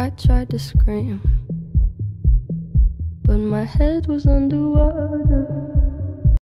I tried to scream, but my head was underwater.